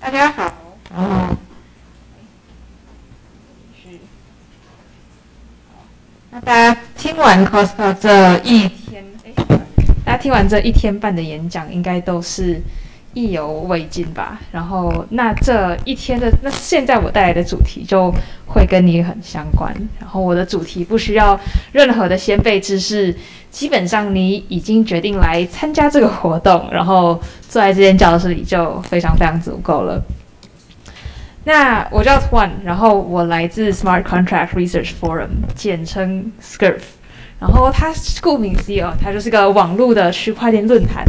大家好。哦。那大家听完 Costco 这一天，哎，大家听完这一天半的演讲，应该都是意犹未尽吧？然后，那这一天的，那现在我带来的主题就会跟你很相关。然后，我的主题不需要任何的先辈知识，基本上你已经决定来参加这个活动，然后坐在这间教室里就非常非常足够了。那我叫 Twan，然后我来自 Smart Contract Research Forum，简称 SCRF。然后它顾名思义哦，它就是个网络的区块链论坛。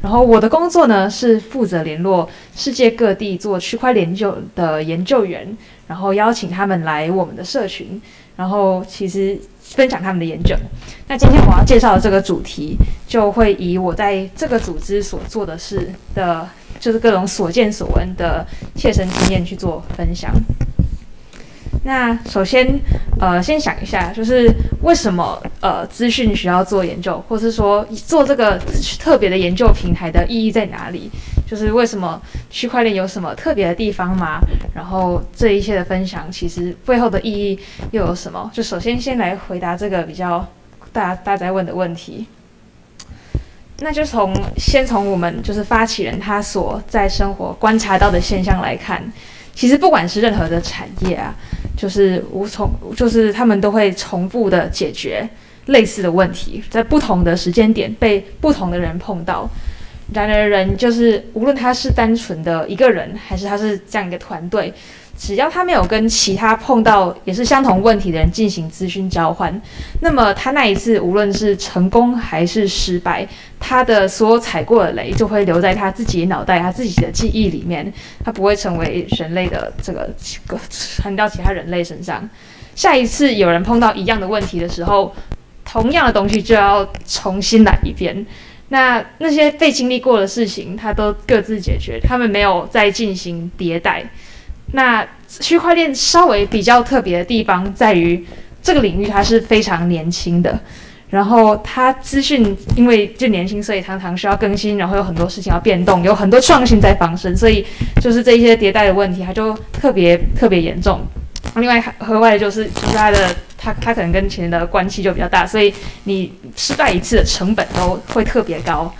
然后我的工作呢是负责联络世界各地做区块链研究的研究员，然后邀请他们来我们的社群，然后其实分享他们的研究。那今天我要介绍的这个主题，就会以我在这个组织所做的事的。就是各种所见所闻的切身经验去做分享。那首先，呃，先想一下，就是为什么呃资讯需要做研究，或是说做这个特别的研究平台的意义在哪里？就是为什么区块链有什么特别的地方吗？然后这一切的分享，其实背后的意义又有什么？就首先先来回答这个比较大大家问的问题。那就从先从我们就是发起人他所在生活观察到的现象来看，其实不管是任何的产业啊，就是无从就是他们都会重复的解决类似的问题，在不同的时间点被不同的人碰到。然而人就是无论他是单纯的一个人，还是他是这样一个团队。只要他没有跟其他碰到也是相同问题的人进行资讯交换，那么他那一次无论是成功还是失败，他的所有踩过的雷就会留在他自己脑袋、他自己的记忆里面，他不会成为人类的这个传到其他人类身上。下一次有人碰到一样的问题的时候，同样的东西就要重新来一遍。那那些被经历过的事情，他都各自解决，他们没有再进行迭代。那区块链稍微比较特别的地方在于，这个领域它是非常年轻的，然后它资讯因为就年轻，所以常常需要更新，然后有很多事情要变动，有很多创新在发生，所以就是这些迭代的问题，它就特别特别严重。另外额外就是就是它的它它可能跟钱的关系就比较大，所以你失败一次的成本都会特别高，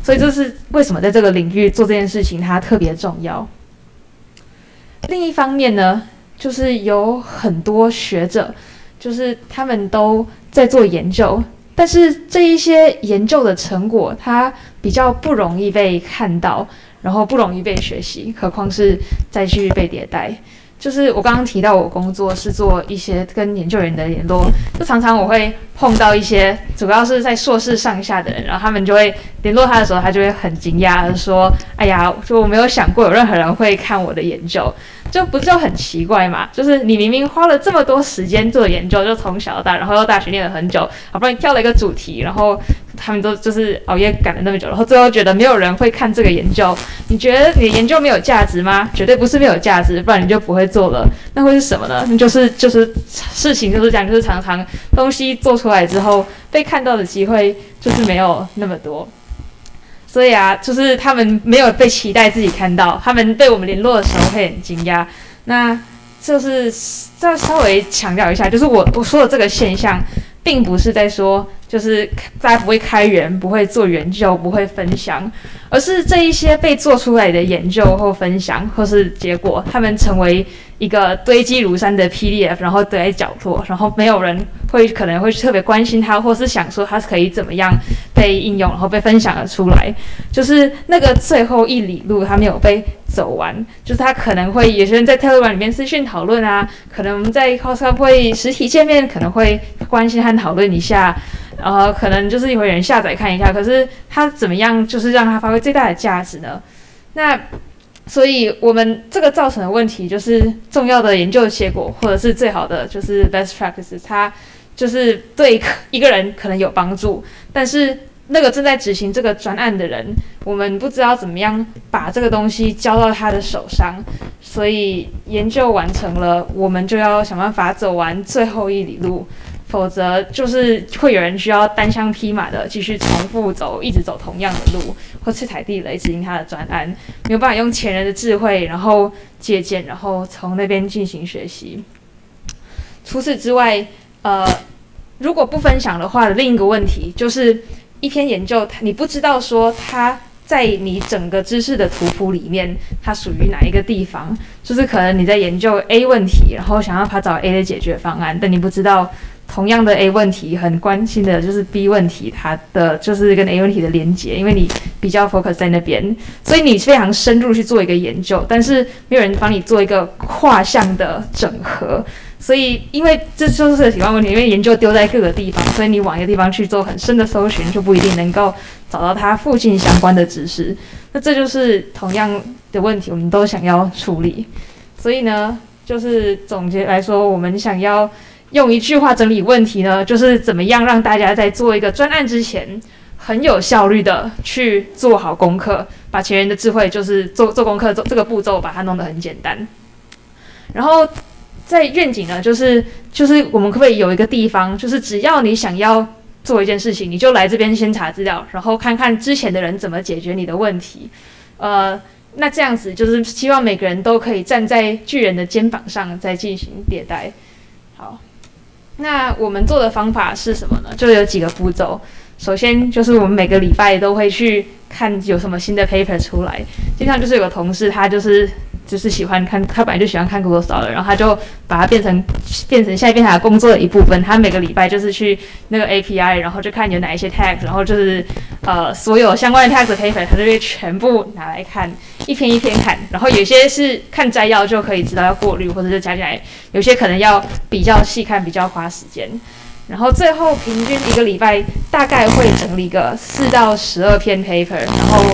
所以这是为什么在这个领域做这件事情它特别重要。另一方面呢，就是有很多学者，就是他们都在做研究，但是这一些研究的成果，它比较不容易被看到，然后不容易被学习，何况是再去被迭代。就是我刚刚提到，我工作是做一些跟研究员的联络，就常常我会碰到一些主要是在硕士上下的人，然后他们就会联络他的时候，他就会很惊讶，说：“哎呀，就我没有想过有任何人会看我的研究。”就不就很奇怪嘛？就是你明明花了这么多时间做研究，就从小到大，然后又大学念了很久，好不容易挑了一个主题，然后他们都就是熬夜赶了那么久，然后最后觉得没有人会看这个研究，你觉得你的研究没有价值吗？绝对不是没有价值，不然你就不会做了。那会是什么呢？那就是就是事情就是这样，就是常常东西做出来之后被看到的机会就是没有那么多。所以啊，就是他们没有被期待自己看到，他们被我们联络的时候会很惊讶。那就是再稍微强调一下，就是我我说的这个现象，并不是在说就是大家不会开源、不会做研究、不会分享，而是这一些被做出来的研究或分享或是结果，他们成为。一个堆积如山的 PDF，然后堆在角落，然后没有人会可能会特别关心它，或是想说它是可以怎么样被应用，然后被分享了出来。就是那个最后一里路，它没有被走完。就是他可能会有些人在 Telegram 里面私讯讨论啊，可能我们在 Costco 会实体见面，可能会关心和讨论一下，然后可能就是有人下载看一下。可是它怎么样，就是让它发挥最大的价值呢？那。所以，我们这个造成的问题就是重要的研究结果，或者是最好的就是 best practice，它就是对一个人可能有帮助，但是那个正在执行这个专案的人，我们不知道怎么样把这个东西交到他的手上。所以研究完成了，我们就要想办法走完最后一里路，否则就是会有人需要单枪匹马的继续重复走，一直走同样的路，或是踩地雷执行他的专案，没有办法用前人的智慧，然后借鉴，然后从那边进行学习。除此之外，呃，如果不分享的话，另一个问题就是一篇研究，你不知道说它。在你整个知识的图谱里面，它属于哪一个地方？就是可能你在研究 A 问题，然后想要它找 A 的解决方案，但你不知道同样的 A 问题很关心的就是 B 问题，它的就是跟 A 问题的连接，因为你比较 focus 在那边，所以你非常深入去做一个研究，但是没有人帮你做一个跨项的整合。所以，因为这就是习惯问题，因为研究丢在各个地方，所以你往一个地方去做很深的搜寻，就不一定能够找到它附近相关的知识。那这就是同样的问题，我们都想要处理。所以呢，就是总结来说，我们想要用一句话整理问题呢，就是怎么样让大家在做一个专案之前，很有效率的去做好功课，把前人的智慧，就是做做功课做这个步骤，把它弄得很简单，然后。在愿景呢，就是就是我们可不可以有一个地方，就是只要你想要做一件事情，你就来这边先查资料，然后看看之前的人怎么解决你的问题。呃，那这样子就是希望每个人都可以站在巨人的肩膀上再进行迭代。那我们做的方法是什么呢？就有几个步骤。首先就是我们每个礼拜都会去看有什么新的 paper 出来。经常就是有个同事，他就是。就是喜欢看，他本来就喜欢看 Google Scholar，然后他就把它变成变成现在变成他工作的一部分。他每个礼拜就是去那个 API，然后就看有哪一些 tag，然后就是呃所有相关的 tag paper，他就会全部拿来看，一篇一篇看。然后有些是看摘要就可以知道要过滤，或者是加进来；有些可能要比较细看，比较花时间。然后最后平均一个礼拜大概会整理个四到十二篇 paper，然后。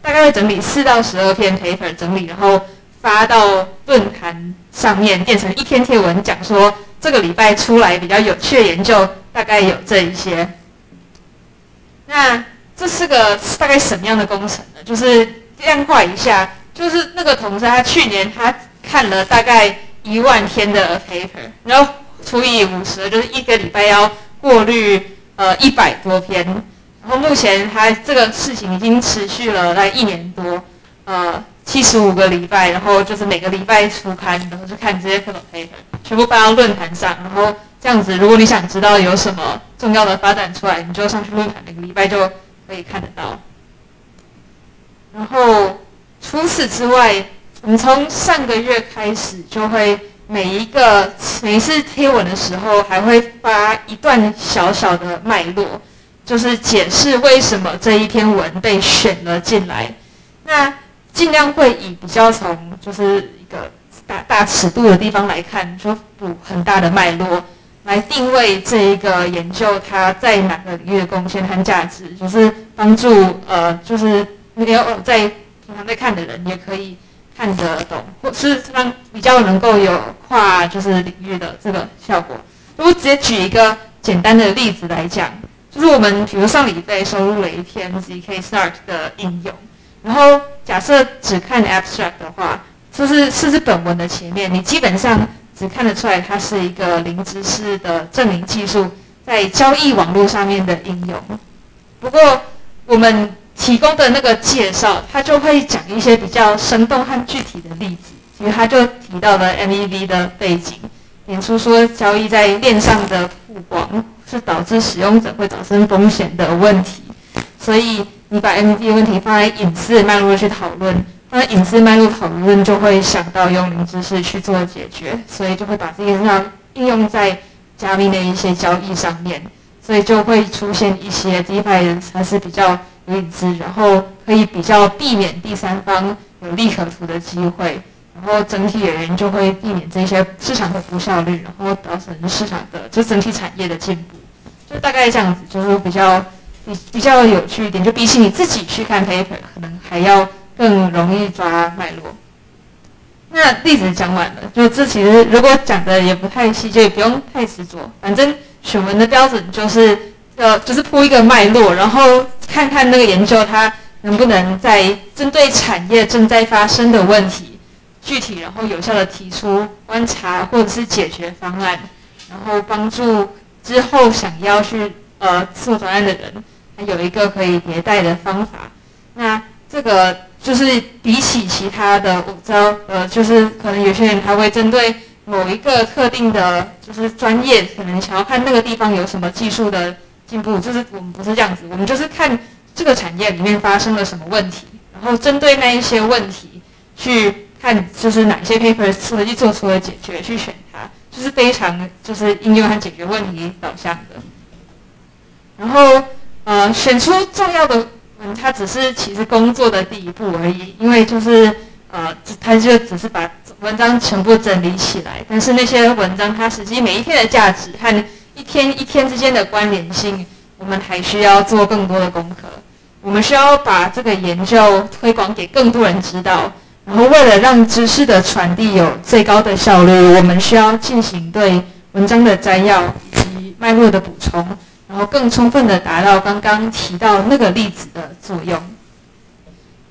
大概会整理四到十二篇 paper，整理然后发到论坛上面，变成一篇贴文，讲说这个礼拜出来比较有趣的研究，大概有这一些。那这是个大概什么样的工程呢？就是量化一下，就是那个同事他去年他看了大概一万篇的 paper，然后除以五十，就是一个礼拜要过滤呃一百多篇。然后目前他这个事情已经持续了大概一年多，呃，七十五个礼拜，然后就是每个礼拜出刊，然后就看这些各种 paper，全部发到论坛上，然后这样子，如果你想知道有什么重要的发展出来，你就上去论坛，每个礼拜就可以看得到。然后除此之外，我们从上个月开始就会每一个每一次贴文的时候，还会发一段小小的脉络。就是解释为什么这一篇文被选了进来，那尽量会以比较从就是一个大大尺度的地方来看，说补很大的脉络，来定位这一个研究它在哪个领域的贡献和价值，就是帮助呃就是没有在平常在看的人也可以看得懂，或是让比较能够有跨就是领域的这个效果。如果直接举一个简单的例子来讲。就是我们，比如上礼拜收录了一篇 zk start 的应用，然后假设只看 abstract 的话，就是是是本文的前面，你基本上只看得出来它是一个零知识的证明技术在交易网络上面的应用。不过我们提供的那个介绍，它就会讲一些比较生动和具体的例子，因为它就提到了 MEV 的背景，演出说交易在链上的曝光。是导致使用者会产生风险的问题，所以你把 M D 问题放在隐私脉络去讨论，那隐私脉络讨论就会想到用零知识去做解决，所以就会把这些上应用在加密的一些交易上面，所以就会出现一些 DeFi 还是比较有隐私，然后可以比较避免第三方有利可图的机会。然后整体而言就会避免这些市场的不效率，然后导致市场的就整体产业的进步，就大概这样子，就是比较比比较有趣一点，就比起你自己去看 paper，可能还要更容易抓脉络。那例子讲完了，就这其实如果讲的也不太细，就也不用太执着，反正选文的标准就是呃就是铺一个脉络，然后看看那个研究它能不能在针对产业正在发生的问题。具体然后有效的提出观察或者是解决方案，然后帮助之后想要去呃做专案的人，还有一个可以迭代的方法。那这个就是比起其他的五招，呃，就是可能有些人他会针对某一个特定的，就是专业，可能想要看那个地方有什么技术的进步，就是我们不是这样子，我们就是看这个产业里面发生了什么问题，然后针对那一些问题去看，就是哪些 paper 实际做出了解决，去选它，就是非常就是应用和解决问题导向的。然后呃，选出重要的。嗯，它只是其实工作的第一步而已，因为就是呃，它就只是把文章全部整理起来，但是那些文章它实际每一天的价值和一天一天之间的关联性，我们还需要做更多的功课。我们需要把这个研究推广给更多人知道，然后为了让知识的传递有最高的效率，我们需要进行对文章的摘要以及脉络的补充。然后更充分的达到刚刚提到那个例子的作用。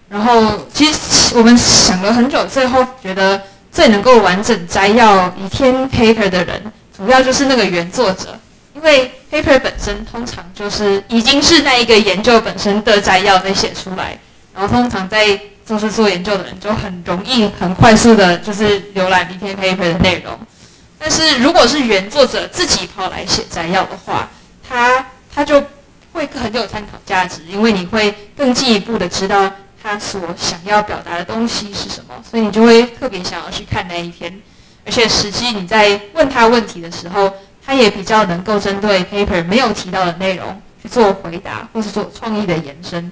然后其实我们想了很久，最后觉得最能够完整摘要一篇 paper 的人，主要就是那个原作者，因为 paper 本身通常就是已经是那一个研究本身的摘要在写出来，然后通常在就是做研究的人就很容易很快速的就是浏览一篇 paper 的内容。但是如果是原作者自己跑来写摘要的话，他他就会很有参考价值，因为你会更进一步的知道他所想要表达的东西是什么，所以你就会特别想要去看那一篇。而且实际你在问他问题的时候，他也比较能够针对 paper 没有提到的内容去做回答，或是做创意的延伸。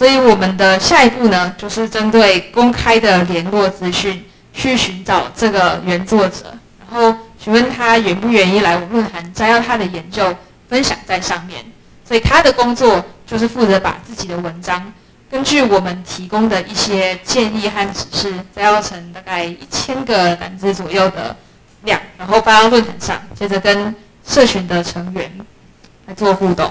所以我们的下一步呢，就是针对公开的联络资讯去寻找这个原作者，然后。询问他愿不愿意来我们论坛摘要他的研究分享在上面，所以他的工作就是负责把自己的文章根据我们提供的一些建议和指示摘要成大概一千个单字左右的量，然后发到论坛上，接着跟社群的成员来做互动。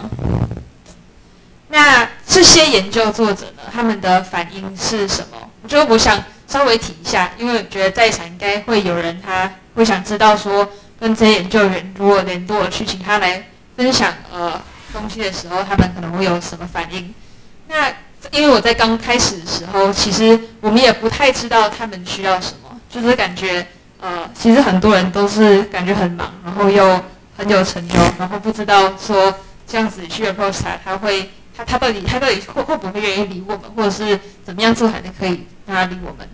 那这些研究作者呢，他们的反应是什么？我觉得我想稍微提一下，因为我觉得在场应该会有人他。会想知道说，跟这些研究员如果联络去请他来分享呃东西的时候，他们可能会有什么反应？那因为我在刚开始的时候，其实我们也不太知道他们需要什么，就是感觉呃，其实很多人都是感觉很忙，然后又很有成就，然后不知道说这样子去 approach 他，他会他他到底他到底会会不会愿意理我们，或者是怎么样做才能可以让他理我们？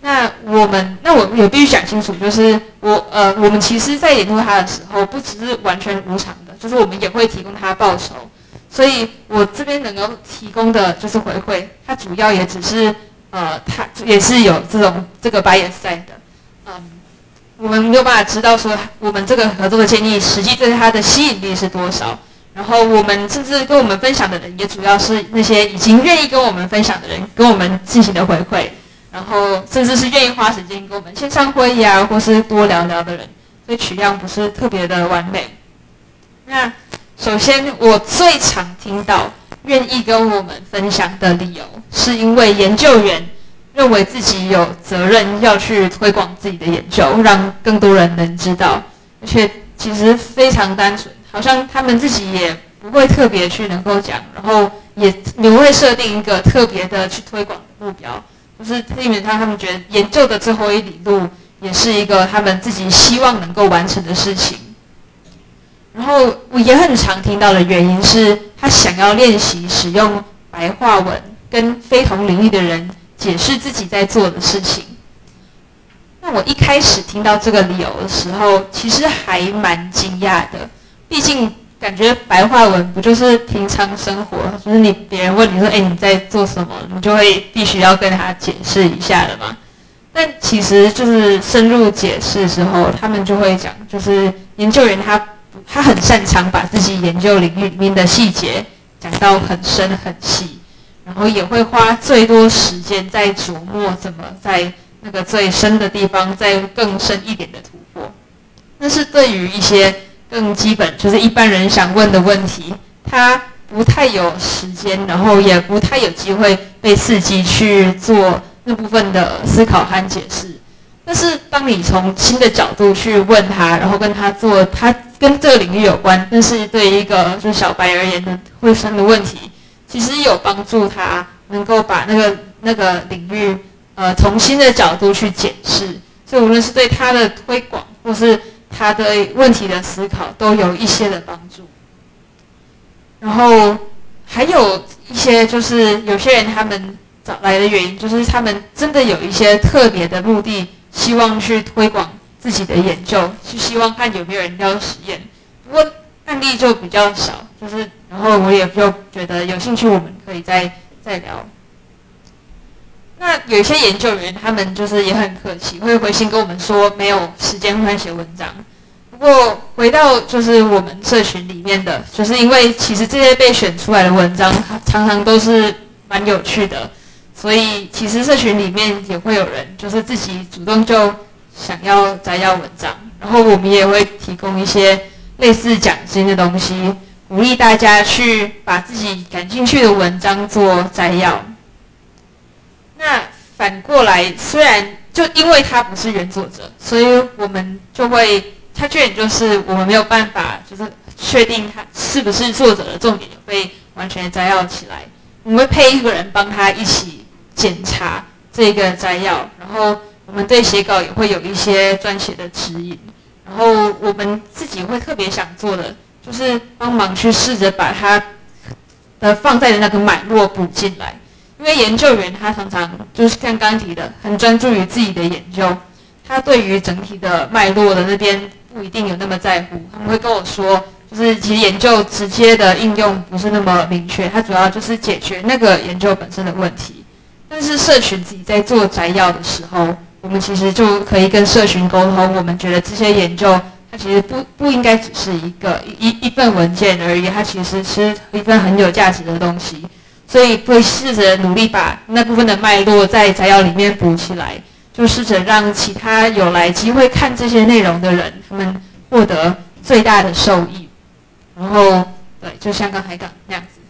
那我们，那我也必须讲清楚，就是我，呃，我们其实，在联络他的时候，不只是完全无偿的，就是我们也会提供他报酬。所以我这边能够提供的就是回馈，他主要也只是，呃，他也是有这种这个 bias 在的。嗯，我们没有办法知道说我们这个合作的建议实际对他的吸引力是多少。然后我们甚至跟我们分享的人，也主要是那些已经愿意跟我们分享的人，跟我们进行的回馈。然后，甚至是愿意花时间跟我们线上会议啊，或是多聊聊的人，所以取样不是特别的完美。那首先，我最常听到愿意跟我们分享的理由，是因为研究员认为自己有责任要去推广自己的研究，让更多人能知道。而且，其实非常单纯，好像他们自己也不会特别去能够讲，然后也不会设定一个特别的去推广的目标。就是基本上，他们觉得研究的最后一里路也是一个他们自己希望能够完成的事情。然后我也很常听到的原因是，他想要练习使用白话文跟非同领域的人解释自己在做的事情。那我一开始听到这个理由的时候，其实还蛮惊讶的，毕竟。感觉白话文不就是平常生活，就是你别人问你说，哎，你在做什么，你就会必须要跟他解释一下的嘛。但其实就是深入解释之后，他们就会讲，就是研究员他他很擅长把自己研究领域里面的细节讲到很深很细，然后也会花最多时间在琢磨怎么在那个最深的地方再更深一点的突破。但是对于一些更基本就是一般人想问的问题，他不太有时间，然后也不太有机会被刺激去做那部分的思考和解释。但是当你从新的角度去问他，然后跟他做他跟这个领域有关，但是对一个就是小白而言的会生的问题，其实有帮助他能够把那个那个领域呃从新的角度去解释。所以无论是对他的推广，或是他的问题的思考，都有一些的帮助。然后还有一些就是有些人他们找来的原因，就是他们真的有一些特别的目的。希望去推广自己的研究，是希望看有没有人要实验。不过案例就比较少，就是然后我也就觉得有兴趣，我们可以再再聊。那有一些研究员，他们就是也很客气，会回信跟我们说没有时间会写文章。不过回到就是我们社群里面的，就是因为其实这些被选出来的文章，常常都是蛮有趣的。所以，其实社群里面也会有人，就是自己主动就想要摘要文章，然后我们也会提供一些类似奖金的东西，鼓励大家去把自己感兴趣的文章做摘要。那反过来，虽然就因为他不是原作者，所以我们就会，他缺点就是我们没有办法，就是确定他是不是作者的重点被完全摘要起来，我们会配一个人帮他一起。检查这个摘要，然后我们对写稿也会有一些撰写的指引，然后我们自己会特别想做的，就是帮忙去试着把它的放在的那个脉络补进来，因为研究员他常常就是像刚提的，很专注于自己的研究，他对于整体的脉络的那边不一定有那么在乎，他们会跟我说，就是其实研究直接的应用不是那么明确，它主要就是解决那个研究本身的问题。但是社群自己在做摘要的时候，我们其实就可以跟社群沟通。我们觉得这些研究，它其实不不应该只是一个一一份文件而已，它其实是一份很有价值的东西。所以会试着努力把那部分的脉络在摘要里面补起来，就试着让其他有来机会看这些内容的人，他们获得最大的受益。然后，对，就像刚才讲那样子。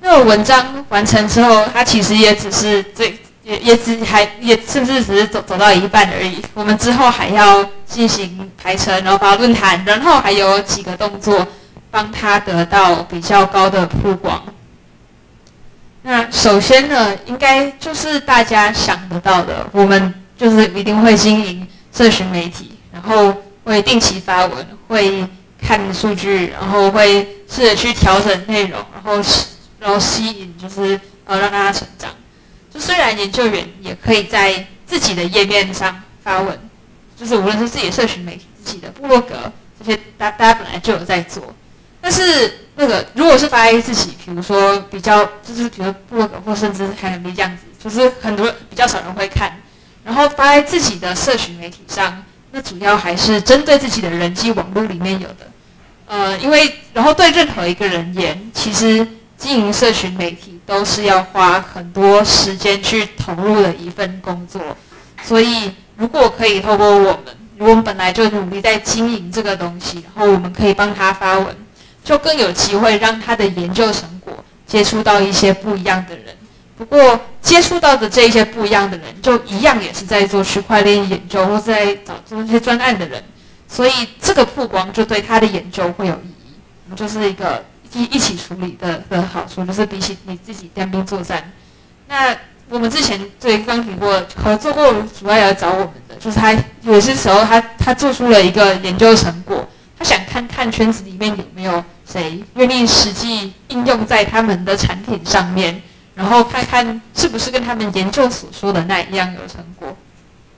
那个文章完成之后，它其实也只是最也也只还也甚至只是走走到一半而已。我们之后还要进行排程，然后发论坛，然后还有几个动作，帮他得到比较高的曝光。那首先呢，应该就是大家想得到的，我们就是一定会经营社群媒体，然后会定期发文，会看数据，然后会试着去调整内容，然后。然后吸引就是呃让大家成长，就虽然研究员也可以在自己的页面上发文，就是无论是自己的社群媒体、自己的部落格这些，大大家本来就有在做，但是那个如果是发在自己，比如说比较就是比如部落格或甚至是 h 这样子，就是很多比较少人会看，然后发在自己的社群媒体上，那主要还是针对自己的人际网络里面有的，呃，因为然后对任何一个人言，其实。经营社群媒体都是要花很多时间去投入的一份工作，所以如果可以透过我们，我们本来就努力在经营这个东西，然后我们可以帮他发文，就更有机会让他的研究成果接触到一些不一样的人。不过接触到的这一些不一样的人，就一样也是在做区块链研究或在找做一些专案的人，所以这个曝光就对他的研究会有意义。我们就是一个。一一起处理的的好处，就是比起你自己单兵作战。那我们之前对刚提过合作过，主要来找我们的，就是他有些时候他他做出了一个研究成果，他想看看圈子里面有没有谁愿意实际应用在他们的产品上面，然后看看是不是跟他们研究所说的那一样有成果。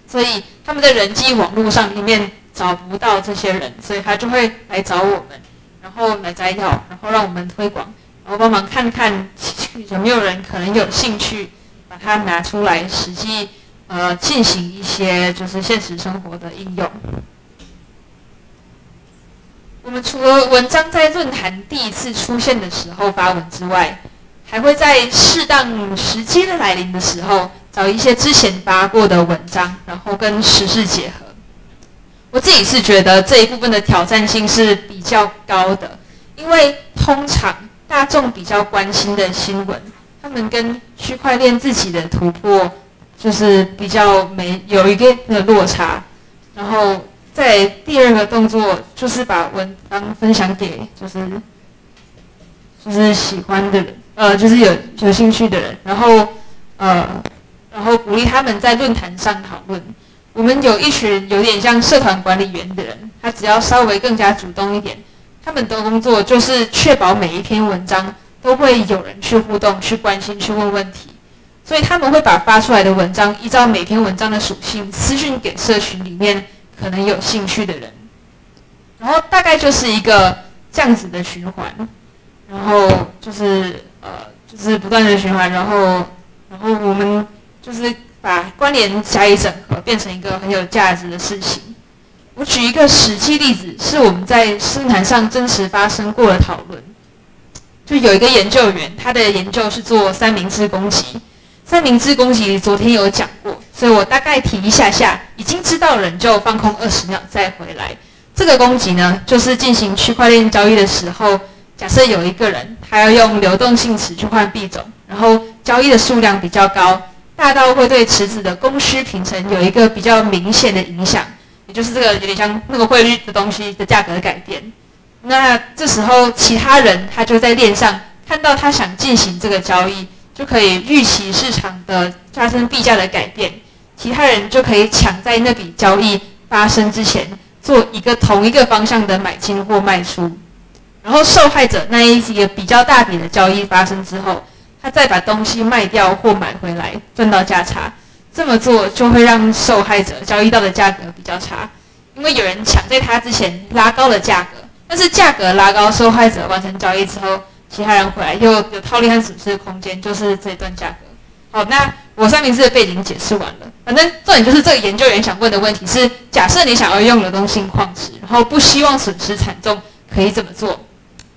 所以他们在人际网络上里面找不到这些人，所以他就会来找我们。然后来摘要，然后让我们推广，然后帮忙看看有没有人可能有兴趣把它拿出来实际呃进行一些就是现实生活的应用。我们除了文章在论坛第一次出现的时候发文之外，还会在适当时机的来临的时候找一些之前发过的文章，然后跟时事结合。我自己是觉得这一部分的挑战性是比较高的，因为通常大众比较关心的新闻，他们跟区块链自己的突破就是比较没有一个的落差。然后在第二个动作就是把文章分享给就是就是喜欢的人，呃，就是有有兴趣的人，然后呃，然后鼓励他们在论坛上讨论。我们有一群有点像社团管理员的人，他只要稍微更加主动一点，他们的工作就是确保每一篇文章都会有人去互动、去关心、去问问题。所以他们会把发出来的文章依照每篇文章的属性私讯给社群里面可能有兴趣的人，然后大概就是一个这样子的循环，然后就是呃就是不断的循环，然后然后我们就是把关联加以整合，变成一个很有价值的事情。我举一个实际例子，是我们在论坛上真实发生过的讨论，就有一个研究员，他的研究是做三明治攻击。三明治攻击昨天有讲过，所以我大概提一下下，已经知道人就放空二十秒再回来。这个攻击呢，就是进行区块链交易的时候，假设有一个人他要用流动性池去换币种，然后交易的数量比较高，大到会对池子的供需平衡有一个比较明显的影响，也就是这个有点像那个汇率的东西的价格的改变。那这时候其他人他就在链上看到他想进行这个交易。就可以预期市场的发生币价的改变，其他人就可以抢在那笔交易发生之前做一个同一个方向的买进或卖出，然后受害者那一些比较大笔的交易发生之后，他再把东西卖掉或买回来赚到价差。这么做就会让受害者交易到的价格比较差，因为有人抢在他之前拉高了价格，但是价格拉高，受害者完成交易之后。其他人回来又有套利和损失的空间，就是这段价格。好，那我三明治的背景解释完了。反正重点就是这个研究员想问的问题是：假设你想要用流动性矿石，然后不希望损失惨重，可以怎么做？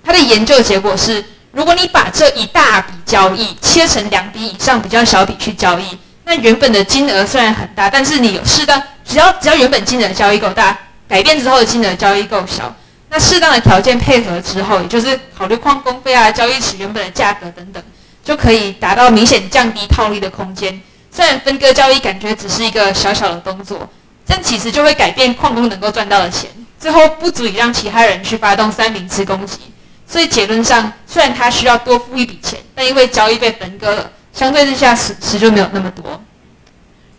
他的研究结果是：如果你把这一大笔交易切成两笔以上比较小笔去交易，那原本的金额虽然很大，但是你有适当，只要只要原本金额交易够大，改变之后的金额交易够小。那适当的条件配合之后，也就是考虑矿工费啊、交易池原本的价格等等，就可以达到明显降低套利的空间。虽然分割交易感觉只是一个小小的动作，但其实就会改变矿工能够赚到的钱，最后不足以让其他人去发动三明治攻击。所以结论上，虽然他需要多付一笔钱，但因为交易被分割了，相对之下损失就没有那么多。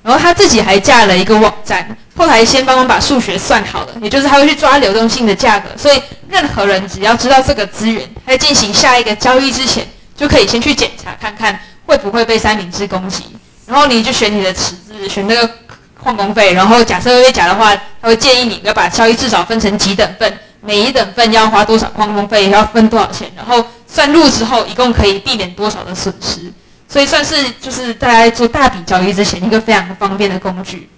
然后他自己还架了一个网站，后台先帮忙把数学算好了，也就是他会去抓流动性的价格，所以任何人只要知道这个资源，在进行下一个交易之前，就可以先去检查看看会不会被三明治攻击。然后你就选你的池子，选那个矿工费，然后假设会被假的话，他会建议你要把交易至少分成几等份，每一等份要花多少矿工费，要分多少钱，然后算入之后，一共可以避免多少的损失。所以算是就是大家做大笔交易之前一个非常方便的工具。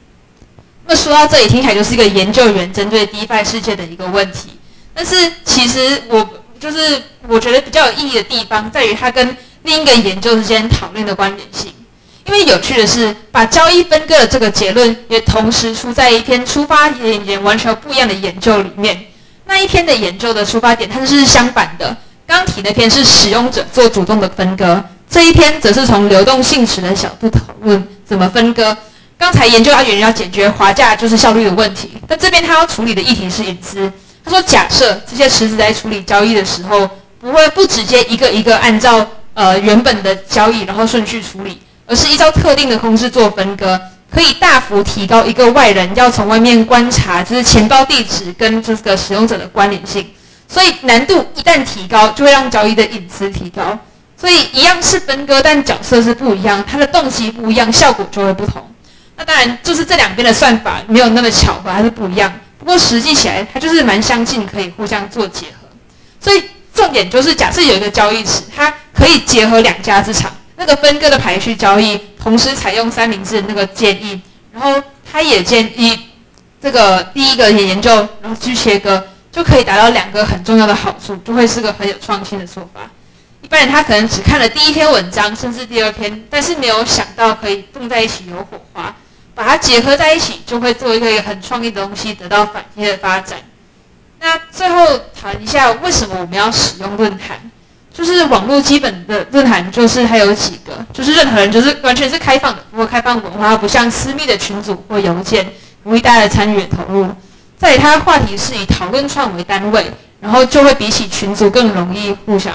那说到这里，听起来就是一个研究员针对 DeFi 世界的一个问题。但是其实我就是我觉得比较有意义的地方，在于它跟另一个研究之间讨论的关联性。因为有趣的是，把交易分割的这个结论，也同时出在一篇出发点也完全不一样的研究里面。那一篇的研究的出发点，它是相反的。刚提那篇是使用者做主动的分割。这一篇则是从流动性池的角度讨论怎么分割。刚才研究阿元要解决滑价就是效率的问题，但这边他要处理的议题是隐私。他说，假设这些池子在处理交易的时候，不会不直接一个一个按照呃原本的交易然后顺序处理，而是依照特定的公式做分割，可以大幅提高一个外人要从外面观察就是钱包地址跟这个使用者的关联性。所以难度一旦提高，就会让交易的隐私提高。所以一样是分割，但角色是不一样，它的动机不一样，效果就会不同。那当然就是这两边的算法没有那么巧合，还是不一样。不过实际起来，它就是蛮相近，可以互相做结合。所以重点就是，假设有一个交易池，它可以结合两家之场，那个分割的排序交易，同时采用三明治那个建议，然后它也建议这个第一个也研究，然后去切割，就可以达到两个很重要的好处，就会是个很有创新的做法。一般人他可能只看了第一篇文章，甚至第二篇，但是没有想到可以动在一起有火花，把它结合在一起，就会做一个很创意的东西，得到反贴的发展。那最后谈一下为什么我们要使用论坛？就是网络基本的论坛，就是它有几个，就是任何人就是完全是开放的，如果开放文化不像私密的群组或邮件，容易大家的参与投入。在它话题是以讨论串为单位，然后就会比起群组更容易互相。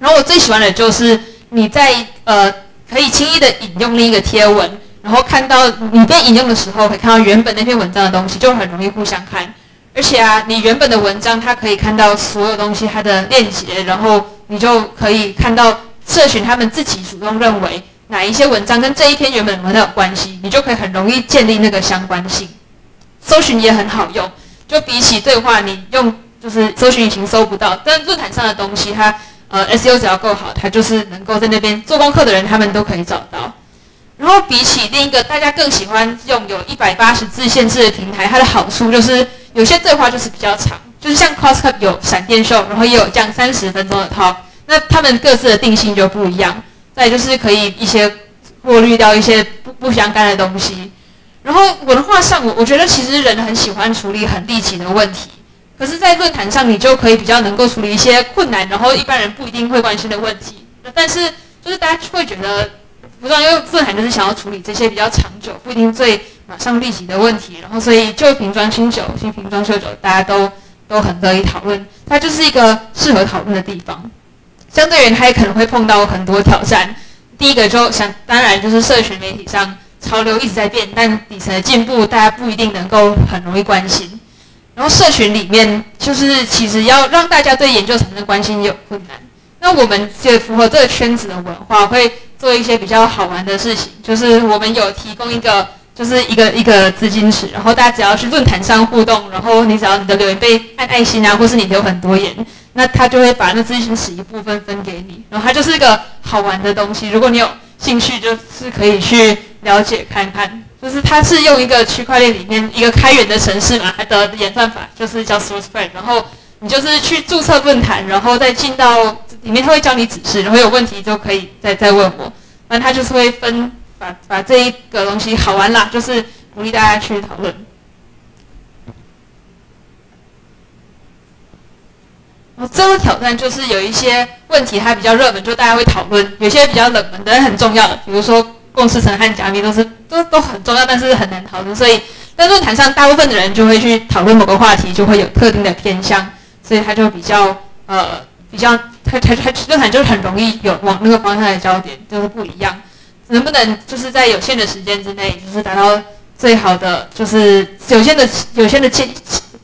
然后我最喜欢的就是你在呃可以轻易的引用另一个贴文，然后看到你被引用的时候，可以看到原本那篇文章的东西，就很容易互相看。而且啊，你原本的文章它可以看到所有东西它的链接，然后。你就可以看到社群他们自己主动认为哪一些文章跟这一篇原本文章有关系，你就可以很容易建立那个相关性。搜寻也很好用，就比起对话，你用就是搜寻引擎搜不到，但论坛上的东西，它呃 SEO 只要够好，它就是能够在那边做功课的人他们都可以找到。然后比起另一个大家更喜欢用有一百八十字限制的平台，它的好处就是有些对话就是比较长。就是像 Costco 有闪电秀，然后也有这样三十分钟的 talk，那他们各自的定性就不一样。再就是可以一些过滤掉一些不不相干的东西。然后文化上，我我觉得其实人很喜欢处理很立即的问题，可是，在论坛上你就可以比较能够处理一些困难，然后一般人不一定会关心的问题。但是就是大家会觉得，不知道因为论坛就是想要处理这些比较长久、不一定最马上立即的问题，然后所以旧瓶装新酒，新瓶装旧酒，大家都。都很乐意讨论，它就是一个适合讨论的地方。相对于它也可能会碰到很多挑战。第一个就想当然就是社群媒体上潮流一直在变，但底层的进步大家不一定能够很容易关心。然后社群里面就是其实要让大家对研究产生关心有困难。那我们就符合这个圈子的文化，会做一些比较好玩的事情，就是我们有提供一个。就是一个一个资金池，然后大家只要去论坛上互动，然后你只要你的留言被按爱心啊，或是你留很多言，那他就会把那资金池一部分分给你，然后它就是一个好玩的东西。如果你有兴趣，就是可以去了解看看。就是它是用一个区块链里面一个开源的城市嘛，它的演算法就是叫 SourceFed，然后你就是去注册论坛，然后再进到里面，他会教你指示，然后有问题就可以再再问我。那他就是会分。把把这一个东西好玩啦，就是鼓励大家去讨论。哦，这个挑战就是有一些问题它比较热门，就大家会讨论；有些比较冷门的很重要的，比如说共识层和加密都是都都很重要，但是很难讨论。所以在论坛上，大部分的人就会去讨论某个话题，就会有特定的偏向，所以它就比较呃比较，它它它论坛就很容易有往那个方向的焦点，就是不一样。能不能就是在有限的时间之内，就是达到最好的，就是有限的、有限的切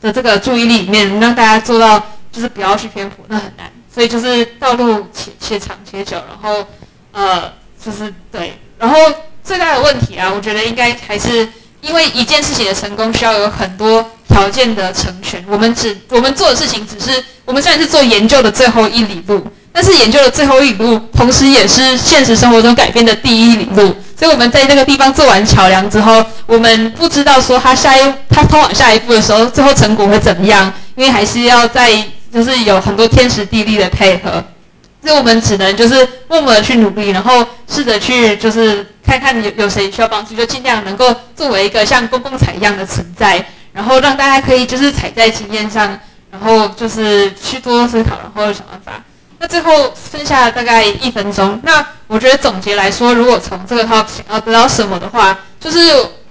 的这个注意力里面，让大家做到就是不要去偏颇，那很难。所以就是道路且且长且久，然后呃，就是对，然后最大的问题啊，我觉得应该还是因为一件事情的成功需要有很多条件的成全。我们只我们做的事情只是我们虽然是做研究的最后一里路。但是研究的最后一里路，同时也是现实生活中改变的第一里路。所以我们在那个地方做完桥梁之后，我们不知道说它下一它通往下一步的时候，最后成果会怎么样，因为还是要在就是有很多天时地利的配合。所以我们只能就是默默的去努力，然后试着去就是看看有有谁需要帮助，就尽量能够作为一个像公共彩一样的存在，然后让大家可以就是踩在经验上，然后就是去多思考，然后想办法。那最后剩下大概一分钟，那我觉得总结来说，如果从这个 talk 想要得到什么的话，就是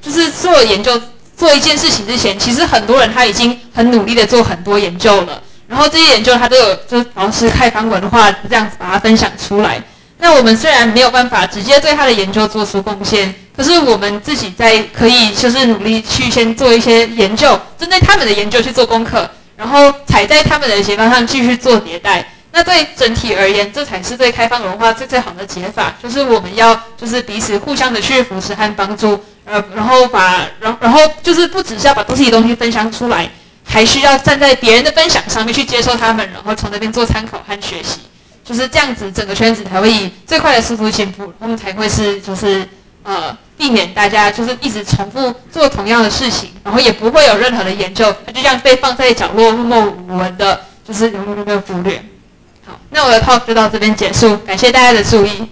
就是做研究做一件事情之前，其实很多人他已经很努力的做很多研究了，然后这些研究他都有就是保持开放文化这样子把它分享出来。那我们虽然没有办法直接对他的研究做出贡献，可是我们自己在可以就是努力去先做一些研究，针对他们的研究去做功课，然后踩在他们的鞋方上继续做迭代。那对整体而言，这才是对开放文化最最好的解法，就是我们要就是彼此互相的去扶持和帮助，呃，然后把，然然后就是不只是要把自己东西分享出来，还需要站在别人的分享上面去接受他们，然后从那边做参考和学习，就是这样子，整个圈子才会以最快的速度进步，他们才会是就是呃避免大家就是一直重复做同样的事情，然后也不会有任何的研究，就这样被放在角落默默无闻的，就是永远被忽略。好，那我的 talk 就到这边结束，感谢大家的注意。